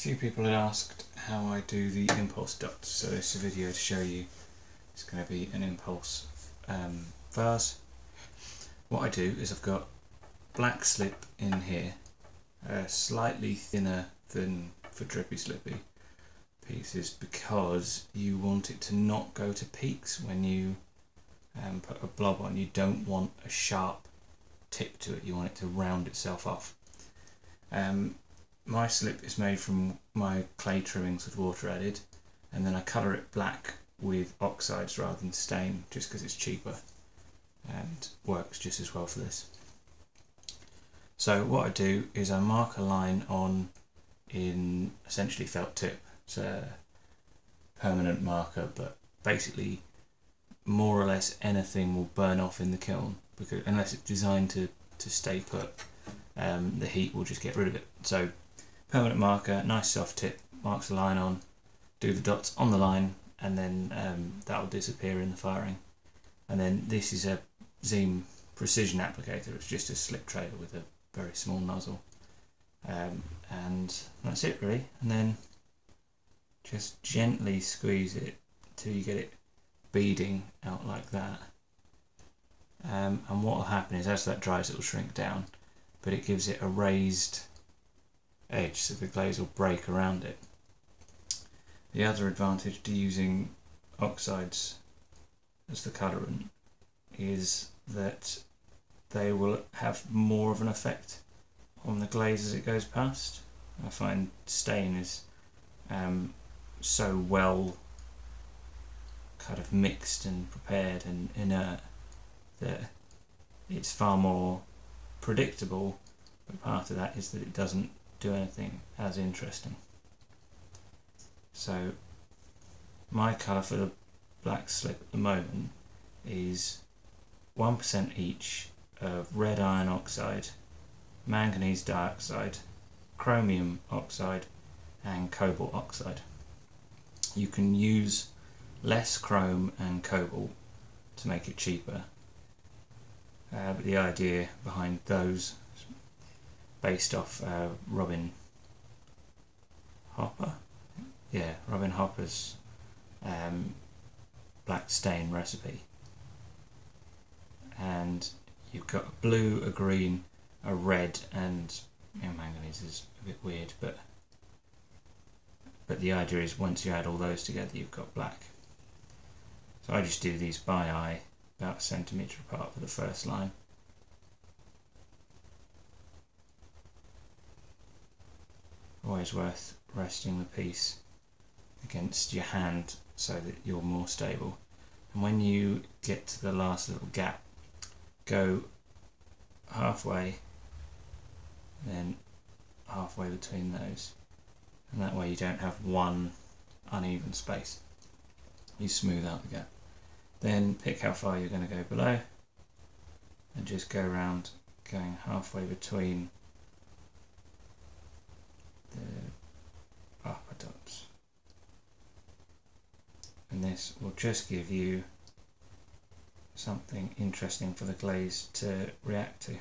few people had asked how I do the impulse dots, so this is a video to show you. It's going to be an impulse um, vase. What I do is I've got black slip in here, uh, slightly thinner than for drippy slippy pieces because you want it to not go to peaks when you um, put a blob on. You don't want a sharp tip to it, you want it to round itself off. Um, my slip is made from my clay trimmings with water added and then I colour it black with oxides rather than stain just because it's cheaper and works just as well for this. So what I do is I mark a line on in essentially felt tip. It's a permanent marker but basically more or less anything will burn off in the kiln because unless it's designed to, to stay put um, the heat will just get rid of it. So permanent marker, nice soft tip, marks the line on, do the dots on the line, and then um, that will disappear in the firing. And then this is a Xiem precision applicator, it's just a slip trailer with a very small nozzle. Um, and that's it really. And then just gently squeeze it till you get it beading out like that. Um, and what will happen is as that dries it will shrink down, but it gives it a raised edge so the glaze will break around it. The other advantage to using oxides as the colorant is that they will have more of an effect on the glaze as it goes past. I find stain is um, so well kind of mixed and prepared and inert that it's far more predictable but part of that is that it doesn't do anything as interesting. So my colour for the black slip at the moment is 1% each of red iron oxide, manganese dioxide, chromium oxide and cobalt oxide. You can use less chrome and cobalt to make it cheaper uh, but the idea behind those based off uh, Robin Hopper. Yeah, Robin Hopper's um, black stain recipe. And you've got a blue, a green, a red, and manganese is a bit weird, but but the idea is once you add all those together, you've got black. So I just do these by eye, about a centimetre apart for the first line. Always worth resting the piece against your hand so that you're more stable. And when you get to the last little gap, go halfway, then halfway between those. And that way you don't have one uneven space. You smooth out the gap. Then pick how far you're going to go below and just go around going halfway between upper dots. And this will just give you something interesting for the glaze to react to.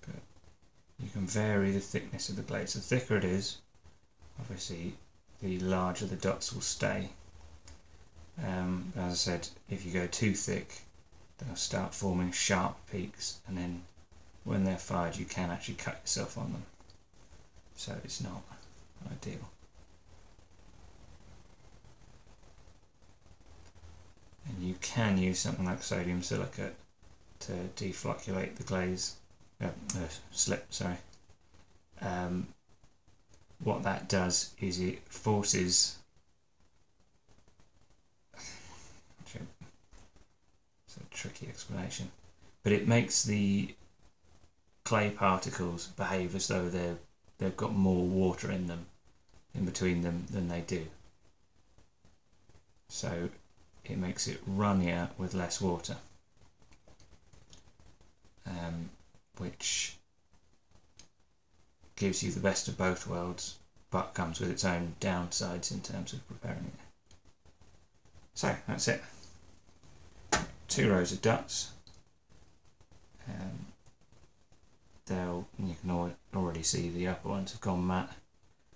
But you can vary the thickness of the glaze. The thicker it is, obviously the larger the dots will stay. Um, as I said, if you go too thick, they'll start forming sharp peaks and then when they're fired you can actually cut yourself on them. So it's not ideal. And you can use something like sodium silicate to deflocculate the glaze uh, uh, slip sorry. Um, what that does is it forces it's a tricky explanation. But it makes the clay particles behave as though they're, they've got more water in them, in between them, than they do. So it makes it runnier with less water, um, which gives you the best of both worlds, but comes with its own downsides in terms of preparing it. So that's it two rows of dots. Um, see the upper ones have gone matte.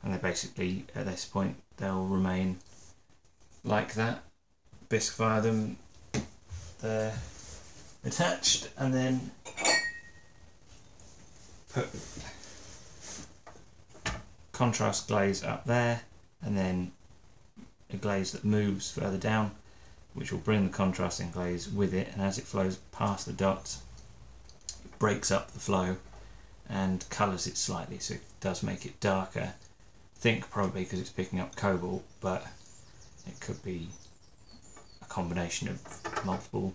And they basically at this point they'll remain like that. Bisque fire them they're attached and then put contrast glaze up there and then a glaze that moves further down which will bring the contrasting glaze with it and as it flows past the dots it breaks up the flow and colours it slightly so it does make it darker. Think probably because it's picking up cobalt but it could be a combination of multiple.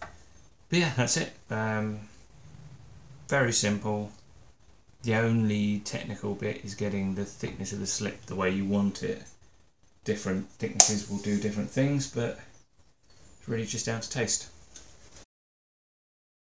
But yeah that's it. Um, very simple. The only technical bit is getting the thickness of the slip the way you want it. Different thicknesses will do different things, but it's really just down to taste.